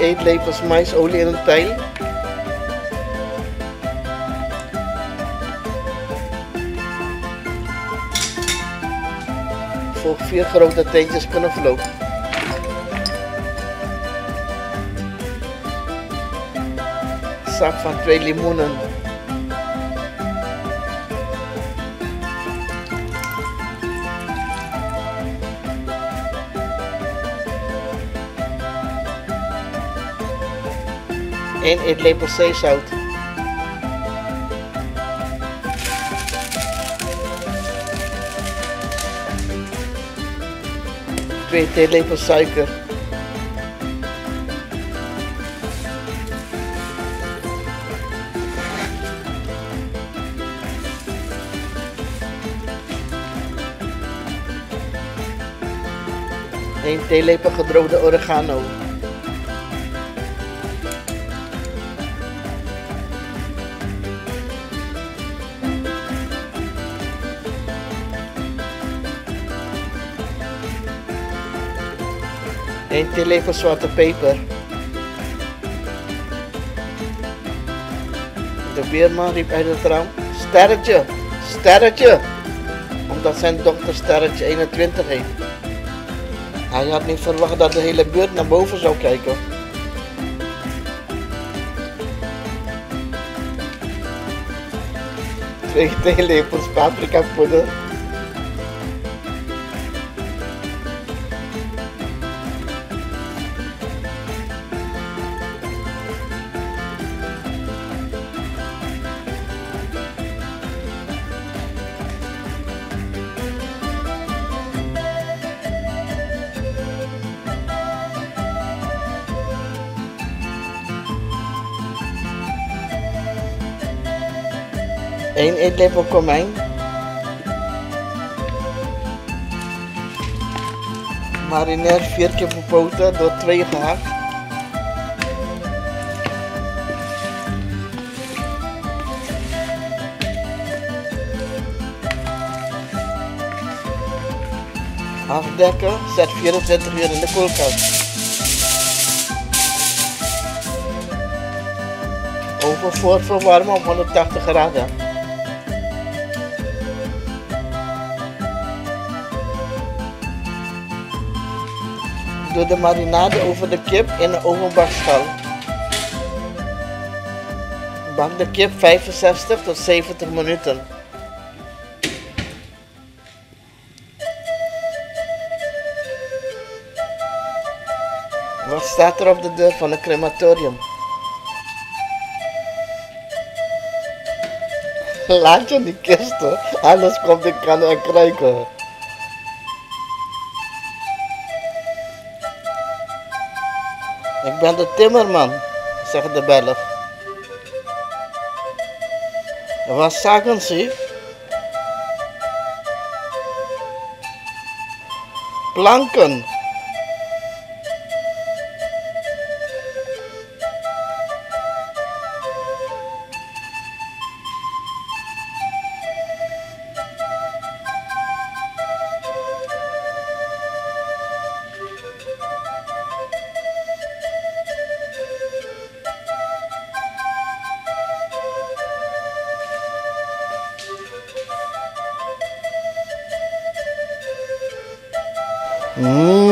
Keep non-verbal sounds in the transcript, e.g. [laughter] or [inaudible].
eetlepels maisolie in een pijl. Voor vier grote teentjes knoflook. Sap van twee limoenen. En eetlepel zeezout. Twee theelepels suiker. Een theelepel gedroogde oregano. 1 theelepel zwarte peper. De weerman riep uit het raam, sterretje, sterretje, omdat zijn dochter sterretje 21 heeft. Hij had niet verwacht dat de hele buurt naar boven zou kijken. Twee [laughs] theelepels paprikapoeder 1 eetlepel komijn. Marinair 4 keer verpoten door 2 gehakt. Afdekken, zet 24 uur in de koelkast. Oven voorverwarmen op 180 graden. Doe de marinade over de kip in de ovenbakschaal. Bak de kip 65 tot 70 minuten. Wat staat er op de deur van het crematorium? Laat je die kisten, anders komt ik kan en kruiken. Ik ben de timmerman, zegt de Belg. Wat zagen ze? Planken. 嗯。